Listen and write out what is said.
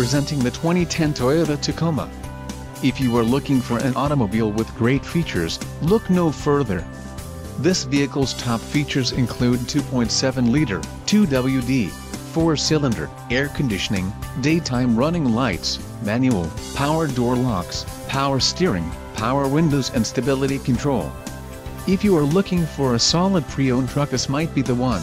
presenting the 2010 Toyota Tacoma. If you are looking for an automobile with great features, look no further. This vehicle's top features include 2.7-liter, 2WD, 4-cylinder, air conditioning, daytime running lights, manual, power door locks, power steering, power windows and stability control. If you are looking for a solid pre-owned truck this might be the one.